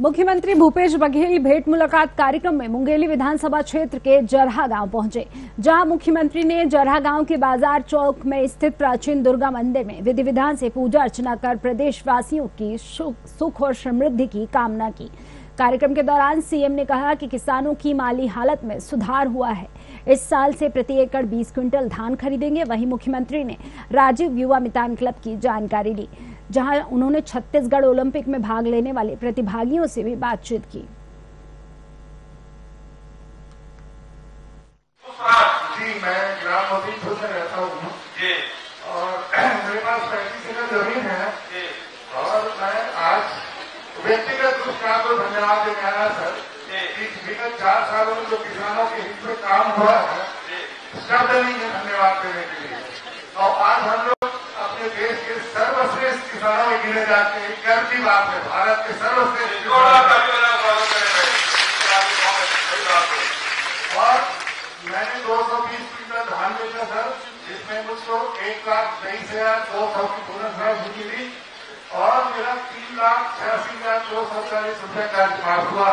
मुख्यमंत्री भूपेश बघेल भेंट मुलाकात कार्यक्रम में मुंगेली विधानसभा क्षेत्र के जरहा गाँव पहुँचे, जहाँ मुख्यमंत्री ने जरहा गाँव के बाज़ार चौक में स्थित प्राचीन दुर्गा मंदिर में विधि विधान से पूजा अर्चना कर प्रदेशवासियों की सुख और समृद्धि की कामना की। कार्यक्रम के दौरान सीएम ने कहा कि किसानों की माली हालत में सुधार हुआ है। इस साल से प्रति एकड़ 20 क्विंटल धान खरीदेंगे। वहीं मुख्यमंत्री ने राजीव युवा मितान क्लब की जानकारी ली जहाँ उन्होंने छत्तीसगढ़ ओलंपिक में भाग लेने वाले प्रतिभागियों से भी बातचीत की। मैं ग्राम रहता हूँ। और मेरे पास पैंतीस एकड़ ज़मीन है। व्यक्तिगत रूप से आपको धन्यवाद देने आया सर कि विगत चार सालों में जो किसानों के हित में काम हुआ है शब्द नहीं है धन्यवाद देने के लिए। और आज हम लोग अपने देश के सर्वश्रेष्ठ किसानों में गिने जाते हैं। गर्व की बात है भारत के सर्वश्रेष्ठ और मैंने दो सौ बीस क्विंटल धान बेचा सर जिसमें मुझको एक लाख तेईस हज़ार दो सौ की बोनस राशि मिली लाख छियासी हज़ार दो सौ चालीस रुपये का पास हुआ।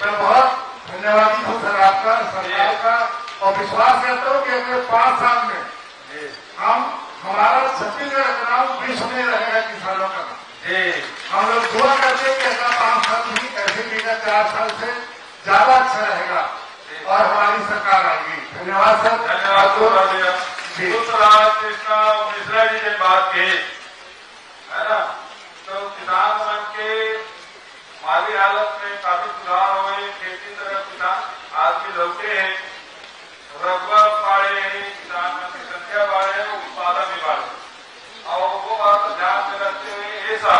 मैं बहुत धन्यवादी हूँ सर आपका सरकार का और विश्वास करता हूँ कि अगले पाँच साल में हम हमारा छत्तीसगढ़ का नाम विश्व में रहेगा किसानों का हम लोग दुआ करते हैं कि अगला पाँच साल भी ऐसे विगत चार साल से ज़्यादा अच्छा रहेगा। और हमारी सरकार आएगी। धन्यवाद सर। धन्यवाद कृष्णा मिश्रा जी। ने बात की है ना तो किसान मन के माली हालत में काफ़ी सुधार हो हुए खेती तरह किसान आदमी लौटे हैं। रबर पाड़े हैं, किसान की संख्या बढ़े उत्पादन भी बढ़े और वो बात ध्यान में रखते हुए ऐसा